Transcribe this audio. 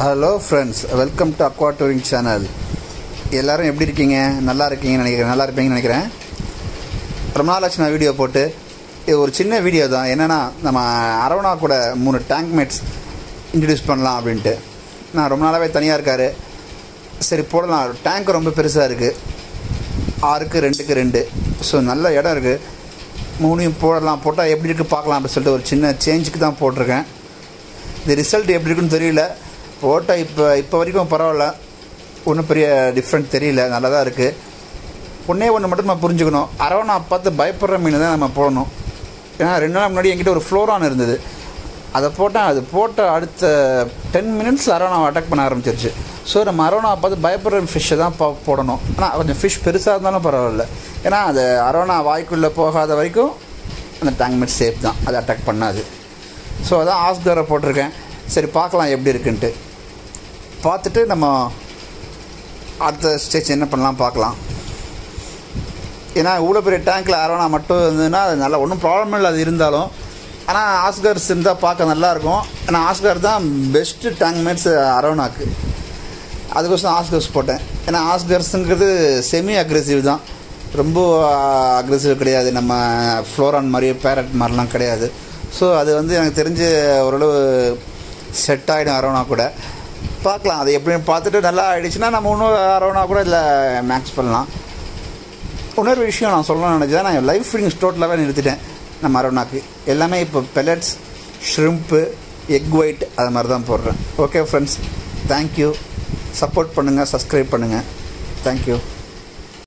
Hello friends welcome to aqua touring channel எல்லோரும் எப்படி இருக்கீங்க? நல்லா இருக்கீங்கன்னு நினைக்கிறேன். நல்லா இருப்பீங்கன்னு நினைக்கிறேன். ரொம்ப நாள் ஆச்சு நான் வீடியோ போட்டு. இது ஒரு சின்ன வீடியோ தான். என்னென்னா நம்ம அரவணா கூட மூணு டேங்க் மேட்ஸ் இன்ட்ரடியூஸ் பண்ணலாம் அப்படின்ட்டு. நான் ரொம்ப நாளாகவே தனியாக இருக்கார். சரி போடலாம். டேங்க் ரொம்ப பெருசாக இருக்குது ஆறுக்கு ரெண்டுக்கு ரெண்டு. ஸோ நல்ல இடம் இருக்குது மூணையும் போடலாம். போட்டால் எப்படி இருக்குது பார்க்கலாம் அப்படின்னு சொல்லிட்டு ஒரு சின்ன சேஞ்சுக்கு தான் போட்டிருக்கேன். இது ரிசல்ட் எப்படி இருக்குன்னு தெரியல. போட்ட இப்போ இப்போ வரைக்கும் பரவாயில்ல. ஒன்றும் பெரிய டிஃப்ரெண்ட் தெரியல. நல்லா தான் இருக்குது ஒன்றே ஒன்று மட்டும் நம்ம புரிஞ்சுக்கணும். அரவணா பார்த்து பயப்படுற மீன் தான் நம்ம போடணும். ஏன்னா ரெண்டு நாள் முன்னாடி என்கிட்ட ஒரு ஃப்ளோரான் இருந்தது. அதை போட்டால் அது போட்ட அடுத்த டென் மினிட்ஸில் அரவணாவை அட்டாக் பண்ண ஆரம்பிச்சிருச்சு. ஸோ நம்ம அரவணாவை பார்த்து பயப்படுற ஃபிஷ்ஷை தான் போடணும். ஆனால் கொஞ்சம் ஃபிஷ் பெருசாக இருந்தாலும் பரவாயில்ல. ஏன்னா அது அரவணா வாய்க்குள்ளே போகாத வரைக்கும் அந்த டேங்க் சேஃப் தான். அது அட்டாக் பண்ணாது. ஸோ அதான் ஆஸ்கரை போட்டிருக்கேன். சரி பார்க்கலாம் எப்படி இருக்குன்ட்டு. பார்த்துட்டு நம்ம அடுத்த ஸ்டேஜ் என்ன பண்ணலாம் பார்க்கலாம். ஏன்னா இவ்வளோ பெரிய டேங்க்கில் அரவணா மட்டும் இருந்ததுன்னா அது நல்லா ஒன்றும் ப்ராப்ளம் இல்லை அது இருந்தாலும். ஆனால் ஆஸ்கர்ஸ் இருந்தால் பார்க்க நல்லாயிருக்கும் ஆனால் ஆஸ்கர் தான் பெஸ்ட்டு டேங்க் மேட்ஸ் அரவணாக்கு அதுக்கோசம் ஆஸ்கர்ஸ் போட்டேன். ஏன்னா ஆஸ்கர்ஸுங்கிறது செமி அக்ரெசிவ் தான். ரொம்ப அக்ரெசிவ் கிடையாது. நம்ம ஃப்ளோரான் மாதிரி பேரட் மாதிரிலாம் கிடையாது. ஸோ அது வந்து எனக்கு தெரிஞ்சு ஓரளவு செட் ஆகிடும் அரவணா கூட. பார்க்கலாம். அது எப்படின்னு பார்த்துட்டு நல்லா ஆகிடுச்சுன்னா நம்ம இன்னும் அரவணா கூட இதில் மேக்ஸ் பண்ணலாம். இன்னொரு விஷயம் நான் சொல்லணும்னு நினச்சேன். நான் லைஃப் ஃபீடிங்ஸ் டோட்டலாகவே நிறுத்திட்டேன் நம்ம அரவணாக்கு எல்லாமே இப்போ பெலட்ஸ் ஷ்ரிம்ப்பு எக் ஒயிட் அது மாதிரி தான் போடுறேன். Okay friends thank you support பண்ணுங்கள் சப்ஸ்கிரைப் பண்ணுங்கள் தேங்க்யூ